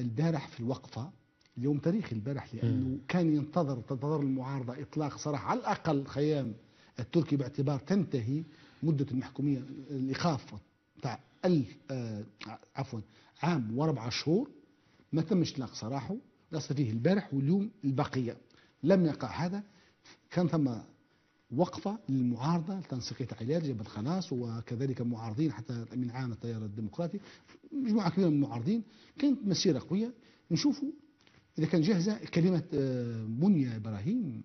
البارح في الوقفة اليوم تاريخي البارح لأنه كان ينتظر تنتظر المعارضة إطلاق سراح على الأقل خيام التركي باعتبار تنتهي مدة المحكومية الإيقاف بتاع ألف آه عفوا عام وأربع شهور ما تمش إطلاق سراحه لصق فيه البارح واليوم البقية. لم يقع هذا كان ثم وقفة للمعارضة لتنسيقية علاج جبل خلاص وكذلك معارضين حتى من عام التيار الديمقراطي. مجموعة كبيرة من المعارضين. كانت مسيرة قوية. نشوفوا إذا كان جاهزة كلمة آه، منيا إبراهيم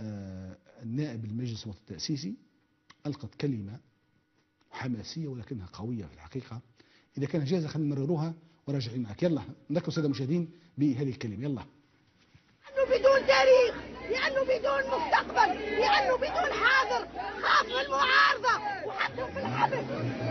آه، النائب المجلس الوطني التأسيسي. ألقت كلمة حماسية ولكنها قوية في الحقيقة. إذا كانت جاهزة خلينا نمرروها وراجعين معك. يلا نذكر السادة المشاهدين بهذه الكلمة. يلا. بدون تاريخ. بدون مستقبل لأنه بدون حاضر خاف من المعارضة وحطهم في الحبس.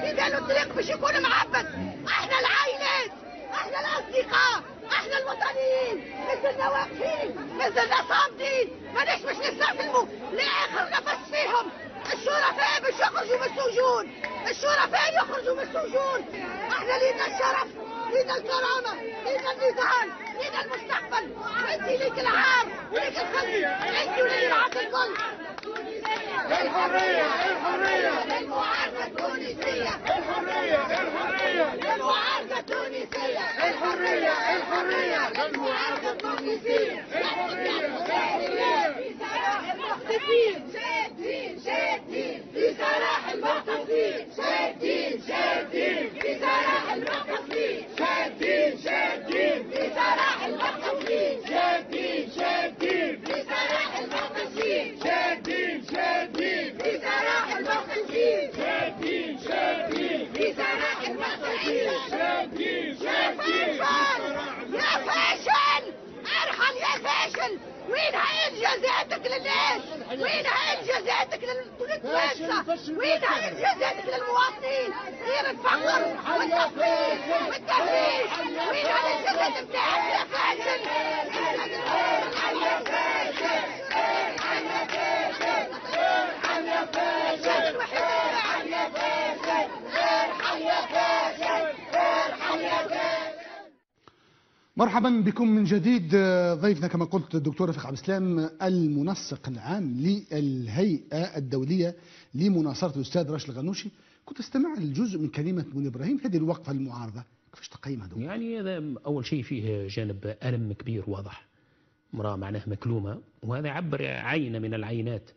إذا الطريق مش يكون معبد إحنا العائلات إحنا الأصدقاء إحنا الوطنيين مثلنا واقفين مثلنا صامدين مانيش مش نستسلموا لآخر نفس فيهم. الشرفاء مش يخرجوا من السجون الشرفاء يخرجوا من السجون. إحنا لينا الشرف لينا الكرامة لينا النضال لينا المستقبل. انت ليك العام وليك الخلي انت ولي العبد الكل. الحرية الحرية. للمعارضة التونسية. الحرية الحرية. للمعارضة التونسية. الحرية الحرية. للمعارضة التونسية. المقتدين شادين شادين في سراح المقتدين شادين شادين في سراح المقتدين شادين شادين في سراح المقتدين شادين شادين في سراح المقتدين شادين شادين في سراح المقتدين شادين شادين في سراح المقتدين شادين يا فاشل! ارحل يا فاشل! وين انجازاتك للناس وين انجازاتك للتوانسه وين انجازاتك للمواطنين؟ غير الفقر والتخفيف والتهريج وين هاي الانجازات بتاعك يا فاشل ارحل يا فاشل ارحل يا فاشل ارحل يا فاشل الوحيد ارحل يا فاشل ارحل يا فاشل ارحل يا فاشل مرحبا بكم من جديد آه، ضيفنا كما قلت الدكتور رفيق عبد السلام المنسق العام للهيئة الدولية لمناصرة الأستاذ راشد الغنوشي. كنت أستمع لجزء من كلمة من إبراهيم هذه الوقفة المعارضة. كيفاش تقيم هذا؟ يعني هذا أول شيء فيه جانب ألم كبير واضح. امرأة معناه مكلومة وهذا يعبر عينة من العينات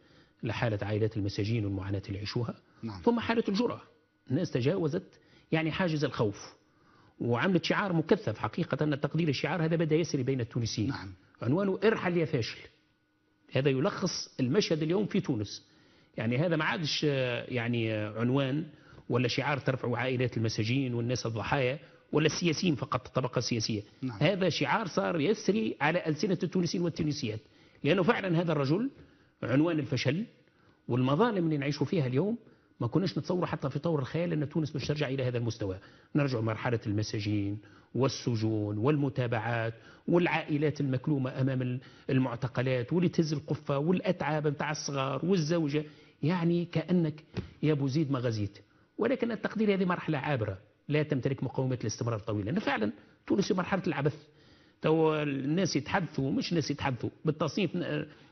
لحالة عائلات المساجين والمعاناة اللي يعيشوها. نعم. ثم حالة الجرأة. الناس تجاوزت يعني حاجز الخوف. وعملت شعار مكثف حقيقة أن تقدير الشعار هذا بدأ يسري بين التونسيين. نعم. عنوانه إرحل يا فاشل. هذا يلخص المشهد اليوم في تونس. يعني هذا ما عادش يعني عنوان ولا شعار ترفعه عائلات المساجين والناس الضحايا ولا السياسيين فقط الطبقة السياسية. نعم. هذا شعار صار يسري على ألسنة التونسيين والتونسيات. لأنه فعلا هذا الرجل عنوان الفشل والمظالم اللي نعيش فيها اليوم ما كناش نتصور حتى في طور الخيال أن تونس مش ترجع إلى هذا المستوى. نرجع مرحلة المساجين والسجون والمتابعات والعائلات المكلومة أمام المعتقلات واللي تهز القفة والأتعاب متاع الصغار والزوجة. يعني كأنك يا أبو زيد ما غزيت. ولكن التقدير هذه مرحلة عابرة. لا تمتلك مقومات الاستمرار طويلا لأن فعلا تونس في مرحلة العبث. تو الناس يتحدثوا مش ناس يتحدثوا. بالتصنيف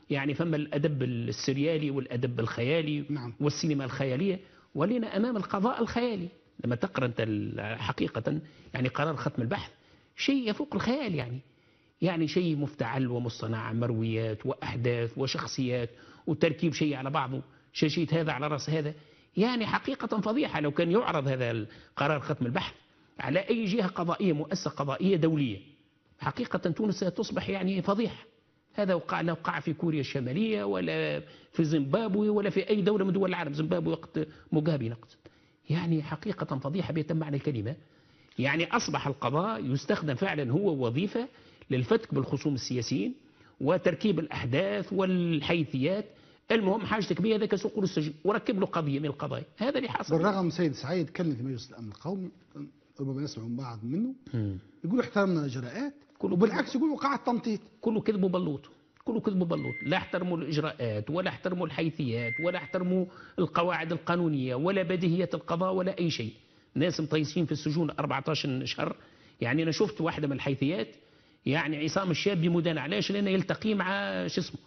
يعني فما الأدب السريالي والأدب الخيالي نعم. والسينما الخيالية ولينا أمام القضاء الخيالي. لما تقرأ أنت حقيقة يعني قرار ختم البحث شيء يفوق الخيال يعني. يعني شيء مفتعل ومصطنع مرويات وأحداث وشخصيات وتركيب شيء على بعضه شاشيت هذا على رأس هذا. يعني حقيقة فضيحة لو كان يعرض هذا القرار ختم البحث على أي جهة قضائية مؤسسة قضائية دولية حقيقة تونس ستصبح يعني فضيحة. هذا وقع لا وقع في كوريا الشمالية ولا في زيمبابوي ولا في أي دولة من دول العالم زيمبابوي وقت موغابي نقصد. يعني حقيقة فضيحة بيتم معنى الكلمة. يعني أصبح القضاء يستخدم فعلا هو وظيفة للفتك بالخصوم السياسيين وتركيب الأحداث والحيثيات. المهم حاجتك به هذاك سوق السجن وركب له قضية من القضايا. هذا اللي حصل. بالرغم سيد سعيد كلم في مجلس الأمن القومي ربما نسمع من بعض منه. يقول احترمنا الإجراءات. كله وبالعكس يقول وقع التنطيط كله كذب وبلوط كله كذب وبلوط لا احترموا الإجراءات ولا احترموا الحيثيات ولا احترموا القواعد القانونية ولا بديهية القضاء ولا أي شيء. ناس مطيسين في السجون 14 شهر. يعني أنا شفت واحدة من الحيثيات. يعني عصام الشابي مدان علاش؟ لأنه يلتقي مع شو اسمه؟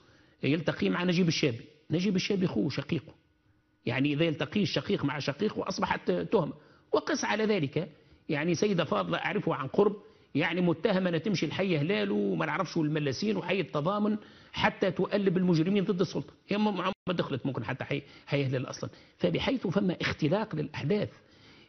يلتقي مع نجيب الشابي. نجيب الشابي اخوه شقيقه. يعني إذا يلتقي الشقيق مع شقيقه أصبحت تهمة. وقس على ذلك. يعني سيدة فاضلة أعرفها عن قرب. يعني متهمة إنها تمشي الحي هلال وما نعرفش الملاسين وحي التضامن حتى تؤلب المجرمين ضد السلطة. هي ما دخلت ممكن حتى حي حي هلال أصلا. فبحيث فما اختلاق للأحداث.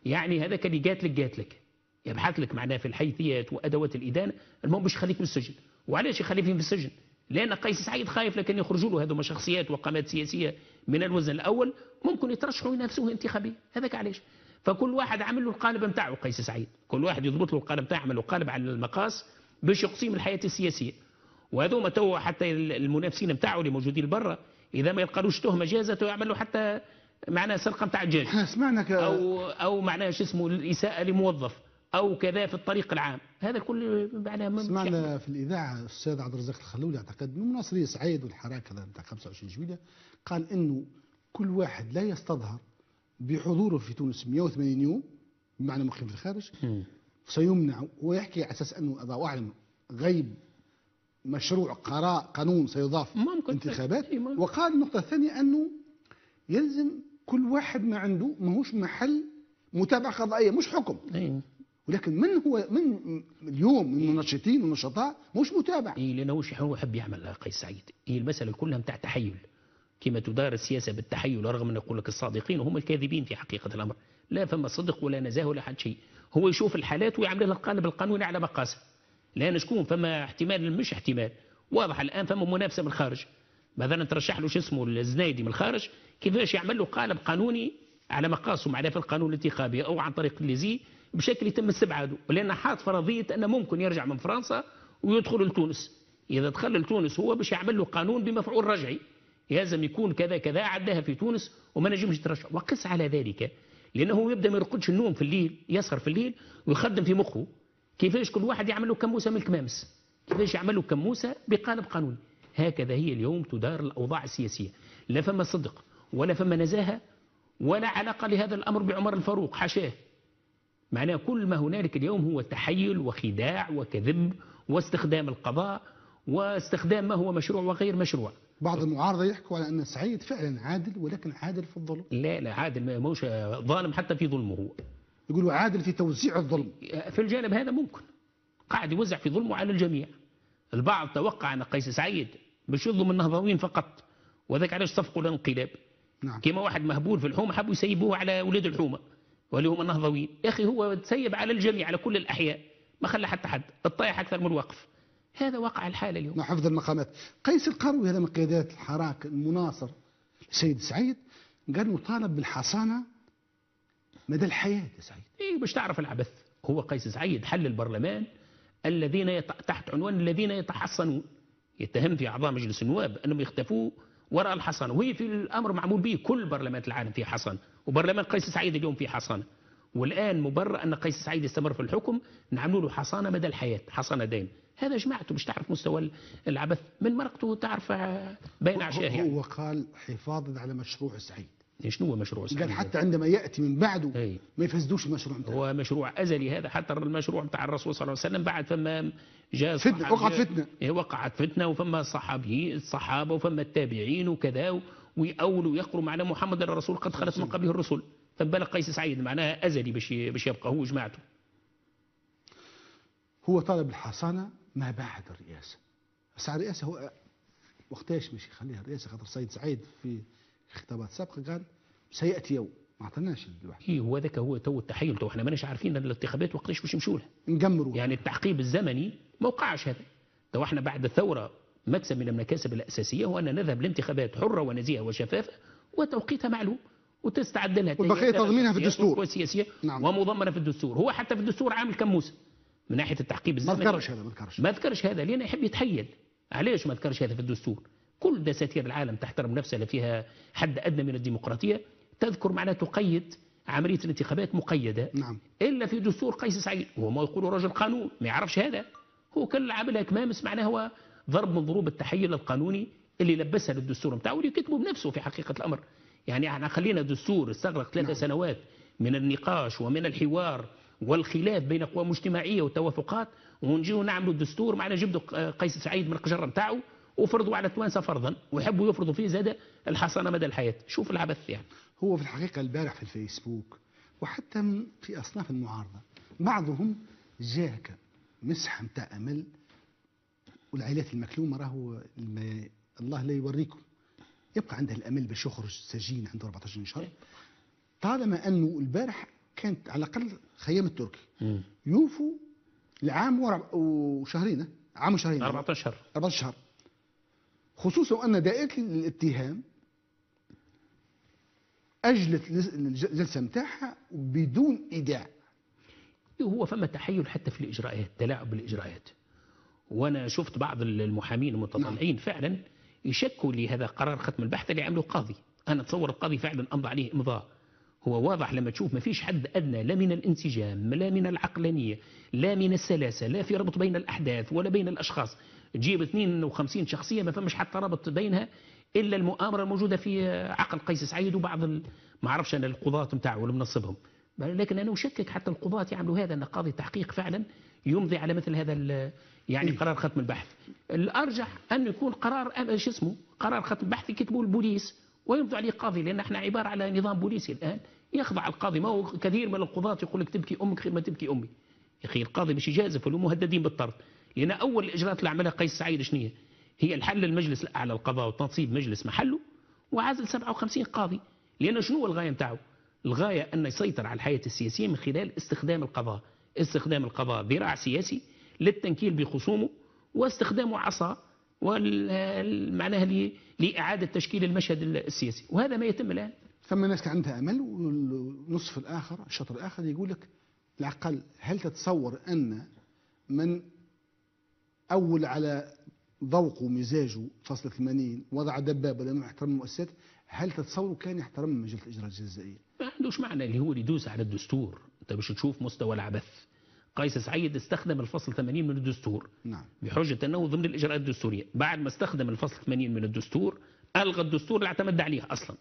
يعني هذاك اللي جات لك جات لك. يبحث لك معناه في الحيثيات وأدوات الإدانة. المهم باش يخليك في السجن وعلاش يخليه في السجن لأن قيس سعيد خايف لكن يخرجوا له هذوما شخصيات وقامات سياسية من الوزن الأول. ممكن يترشحوا ينافسوه انتخابيا. هذاك علاش؟ فكل واحد عامل له القالب نتاعو قيس سعيد. كل واحد يضبط له القالب نتاعه يعمل له قالب على المقاس باش يقسم الحياة السياسية. وهذوما تو حتى المنافسين نتاعو اللي موجودين برا إذا ما يلقالوش تهمه جازه تو يعمل له حتى معناها سرقة نتاع الدجاج سمعنا ك... أو أو معناها شو اسمه الإساءة لموظف أو كذا في الطريق العام. هذا كل معناها سمعنا في الإذاعة الأستاذ عبد الرزاق الخلولي أعتقد من ناصري سعيد والحراك هذا بتاع 25 جويليه قال إنه كل واحد لا يستظهر بحضوره في تونس 180 يوم بمعنى مقيم في الخارج. سيمنع ويحكي على أساس أنه الله اعلم غيب مشروع قراء قانون سيضاف ممكن. انتخابات. إيه، ممكن. وقال النقطة الثانية أنه يلزم كل واحد ما عنده ماهوش محل متابعة قضائية مش حكم. إيه. ولكن من هو من اليوم من المنشطين والنشطاء مش متابع. إيه لأنه هو يحب يعمل قيس سعيد. هي المسألة كلها نتاع تحيل. كما تدار السياسة بالتحيل رغم أن يقول لك الصادقين وهم الكاذبين في حقيقة الأمر. لا فما صدق ولا نزاهه ولا حد شيء. هو يشوف الحالات ويعمل لها القالب القانوني على مقاسه لأن شكون فما احتمال مش احتمال. واضح الآن فما منافسة من الخارج. مثلا ترشح له شو اسمه الزنايدي من الخارج كيفاش يعمل له قالب قانوني على مقاسه معناه في القانون الانتخابي أو عن طريق الليزي بشكل يتم استبعاده. لأن حاط فرضية أنه ممكن يرجع من فرنسا ويدخل لتونس. إذا دخل لتونس هو باش يعمل له قانون بمفعول رجعي. لازم يكون كذا كذا عداها في تونس وما نجمش يترشح وقس على ذلك لأنه يبدأ ما يرقدش النوم في الليل يسهر في الليل ويخدم في مخه. كيفاش كل واحد يعمل له كموسة من الكمامس كيفاش يعمل له كموسة بقالب قانوني؟ هكذا هي اليوم تدار الأوضاع السياسية. لا فما صدق ولا فما نزاهة ولا علاقة لهذا الأمر بعمر الفاروق حاشاه. معناه كل ما هنالك اليوم هو تحيل وخداع وكذب واستخدام القضاء واستخدام ما هو مشروع وغير مشروع. بعض المعارضة يحكوا على أن سعيد فعلا عادل ولكن عادل في الظلم. لا لا عادل ما- موش ظالم حتى في ظلمه. هو يقولوا عادل في توزيع الظلم. في الجانب هذا ممكن. قاعد يوزع في ظلمه على الجميع. البعض توقع أن قيس سعيد باش يظلم النهضويين فقط وذاك علاش صفقوا الانقلاب نعم. كما واحد مهبول في الحومة حبوا يسيبوه على ولاد الحومة واللي هم النهضويين. يا أخي هو تسيب على الجميع على كل الأحياء ما خلى حتى حد. الطايح أكثر من الوقف. هذا واقع الحال اليوم. مع حفظ المقامات. قيس القروي هذا من قيادات الحراك المناصر السيد سعيد قال له طالب بالحصانة مدى الحياة يا سعيد. إيه باش تعرف العبث هو قيس سعيد حل البرلمان الذين يت... تحت عنوان الذين يتحصنون. يتهم في أعضاء مجلس النواب أنهم يختفوا وراء الحصانة. وهي في الأمر معمول به كل برلمانات العالم فيه حصانة وبرلمان قيس سعيد اليوم فيه حصانة والآن مبرر أن قيس سعيد يستمر في الحكم نعملوا له حصانة مدى الحياة حصانة دائم هذا جماعته باش تعرف مستوى العبث. من مرقته تعرف بين يعني هو قال حفاظا على مشروع سعيد. شنو هو مشروع سعيد؟ قال حتى عندما يأتي من بعده أي. ما يفسدوش المشروع نتاعو هو مشروع أزلي هذا حتى المشروع بتاع الرسول صلى الله عليه وسلم بعد فما جاء فتنة، وقعت فتنة. إيه وقعت فتنة وفما صحابي الصحابة وفما التابعين وكذا ويأولوا ويقروا على محمد الرسول قد خلت من قبله الرسل فبالغ قيس سعيد؟ معناها أزلي باش باش يبقى هو جماعته. هو طالب الحصانة ما بعد الرئاسة. بس على الرئاسة هو وقتاش مش يخليها الرئاسة؟ خاطر السيد سعيد في خطابات سابقة قال سيأتي يوم. ما اعطيناش الواحد. إيه هو ذاك هو تو التحيل تو. إحنا ماناش عارفين الانتخابات وقتاش باش يمشوا لها. نقمروا يعني التعقيب الزمني ما وقعش هذا. تو إحنا بعد الثورة مكسب من المكاسب الأساسية هو أن نذهب لانتخابات حرة ونزيهة وشفافة وتوقيتها معلوم. وتستعد لها والبقية تهيئات تضمينها في الدستور. وسياسية نعم. ومضمنة في الدستور. هو حتى في الدستور عامل كموسة من ناحية التعقيب ما الزمني. ذكرش هذا ما ذكرش. ما ذكرش هذا لأنه يحب يتحيل. علاش ما ذكرش هذا في الدستور؟ كل دساتير العالم تحترم نفسها لا فيها حد أدنى من الديمقراطية. تذكر معناها تقيد عملية الانتخابات مقيدة. نعم. إلا في دستور قيس سعيد. وهو ما يقول رجل قانون ما يعرفش هذا. هو كل عاملها كمامس معناه هو ضرب من ضروب التحيل القانوني اللي لبسها للدستور بتاعه واللي كتبه بنفسه في حقيقة الأمر. يعني إحنا خلينا دستور استغرق ثلاث نعم. سنوات من النقاش ومن الحوار والخلاف بين قوى مجتمعية وتوافقات ونجيو نعملوا الدستور معنا جبدوا قيس سعيد من القجره نتاعو وفرضوا على التوانسه فرضا ويحبوا يفرضوا فيه زاد الحصانة مدى الحياة. شوف العبث يعني. هو في الحقيقة البارح في الفيسبوك وحتى في أصناف المعارضة بعضهم جاك مسحة متاع أمل والعائلات المكلومة راهو الله لا يوريكم. يبقى عنده الأمل باش يخرج سجين عنده 14 شهر. طالما أنه البارح كانت على الأقل خيام التركي. يوفوا العام وشهرين عام وشهرين. 14 شهر. 14 شهر. خصوصا أن دائرة الاتهام أجلت الجلسة متاعها بدون إيداع. هو فما تحيل حتى في الإجراءات تلاعب بالإجراءات. وأنا شفت بعض المحامين المتطلعين نعم. فعلا يشكوا لهذا قرار ختم البحث اللي عمله القاضي أنا أتصور القاضي فعلا أمضى عليه إمضاء. هو واضح لما تشوف ما فيش حد أدنى لا من الانسجام لا من العقلانية لا من السلاسة لا في ربط بين الأحداث ولا بين الأشخاص. تجيب 52 شخصية ما فمش حتى ربط بينها إلا المؤامرة الموجودة في عقل قيس سعيد وبعض ما أعرفش أنا القضاة نتاعه ولا منصبهم. لكن أنا أشكك حتى القضاة يعملوا هذا أن قاضي التحقيق فعلا يمضي على مثل هذا يعني قرار ختم البحث. الأرجح أن يكون قرار شو اسمه؟ قرار ختم البحث يكتبوه البوليس ويمضي عليه قاضي لأن إحنا عبارة على نظام بوليسي الآن. يخضع القاضي ما هو كثير من القضاة يقول لك تبكي أمك خير ما تبكي أمي. يا أخي القاضي باش يجازف مهددين بالطرد. لأن أول الإجراءات اللي عملها قيس سعيد شنو هي؟ هي الحل المجلس الأعلى للقضاء وتنصيب مجلس محله وعزل 57 قاضي. لأنه شنو هو الغاية متاعه؟ الغاية أن يسيطر على الحياة السياسية من خلال استخدام القضاء استخدام القضاء ذراع سياسي للتنكيل بخصومه واستخدامه عصا معناها لإعادة تشكيل المشهد السياسي. وهذا ما يتم الآن. ثم ناس عندها أمل والنصف الآخر الشطر الآخر يقول لك العقل هل تتصور أن من أول على ذوقه ومزاجه فصل 80 وضع دبابة لم يحترم المؤسسات هل تتصور كان يحترم مجلة الإجراء الجزائية؟ عندوش معنى اللي هو اللي يدوس على الدستور. انت باش تشوف مستوى العبث. قيس سعيد استخدم الفصل 80 من الدستور. نعم. بحجة أنه ضمن الإجراءات الدستورية. بعد ما استخدم الفصل 80 من الدستور ألغى الدستور اللي اعتمد عليه أصلا.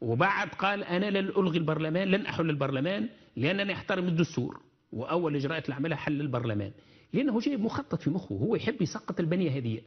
وبعد قال أنا لن ألغي البرلمان لن أحل البرلمان لأنني أحترم الدستور. وأول إجراءات اللي عملها حل البرلمان. لأنه جايب مخطط في مخه. هو يحب يسقط البنية هذه.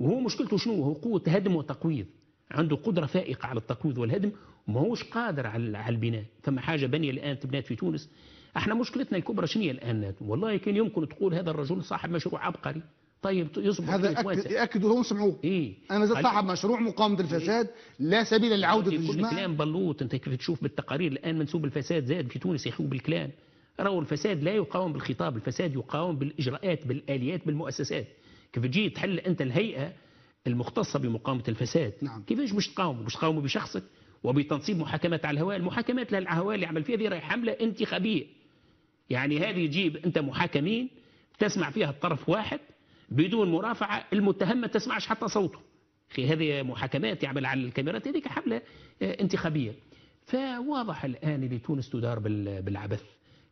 وهو مشكلته شنو؟ هو قوة هدم وتقويض. عنده قدرة فائقة على التقويض والهدم وما هوش قادر على البناء. فما حاجة بنية الآن تبنات في تونس. إحنا مشكلتنا الكبرى شنو هي الآن والله كان يمكن تقول هذا الرجل صاحب مشروع عبقري. طيب يصبح هذا أكد. يأكدوا هم سمعوه. إيه. أنا زاد صاحب مشروع مقاومة الفساد لا سبيل للعودة يقول للجماعة. الكلام بلوط أنت كيف تشوف بالتقارير الآن منسوب الفساد زاد في تونس يخوب بالكلام. راهو الفساد لا يقاوم بالخطاب الفساد يقاوم بالإجراءات بالآليات بالمؤسسات. كيف تجي تحل أنت الهيئة المختصة بمقاومة الفساد. نعم. كيفاش باش تقاوم باش تقاوم بشخصك وبتنصيب محاكمات على الهواء المحاكمات لا الهواء اللي عمل فيها دي راهي حملة انتخابية. يعني هذه تجيب أنت محاكمين تسمع فيها الطرف واحد بدون مرافعة المتهم ما تسمعش حتى صوته. أخي هذه محاكمات يعمل على الكاميرات هذيك حملة آه، انتخابية. فواضح الآن اللي تونس تدار بال- بالعبث.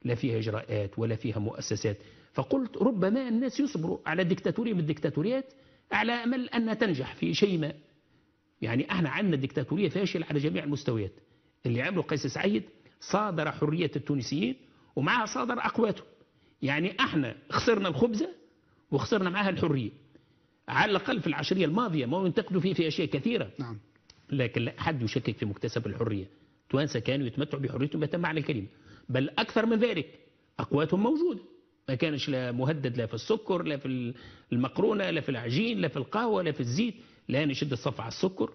لا فيها إجراءات ولا فيها مؤسسات. فقلت ربما الناس يصبروا على ديكتاتوريه من الديكتاتوريات على أمل انها تنجح في شيء ما. يعني إحنا عندنا ديكتاتوريه فاشله على جميع المستويات. اللي عمله قيس سعيد صادر حرية التونسيين ومعها صادر أقواتهم. يعني أحنا خسرنا الخبزه وخسرنا معها الحرية. على الأقل في العشرية الماضية ما ينتقدوا فيه في أشياء كثيرة. نعم. لكن لا حد يشكك في مكتسب الحرية. توانسة كانوا يتمتعوا بحريتهم بتم معنى الكلمة بل أكثر من ذلك أقواتهم موجودة. ما كانش لا مهدد لا في السكر لا في المقرونة لا في العجين لا في القهوة لا في الزيت. الآن يشد الصف على السكر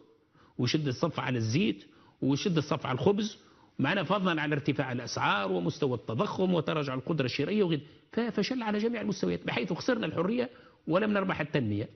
ويشد الصف على الزيت ويشد الصف على الخبز معنا فضلا على ارتفاع الأسعار ومستوى التضخم وتراجع القدرة الشرائية وغيره ففشل على جميع المستويات بحيث خسرنا الحرية ولم نربح التنمية.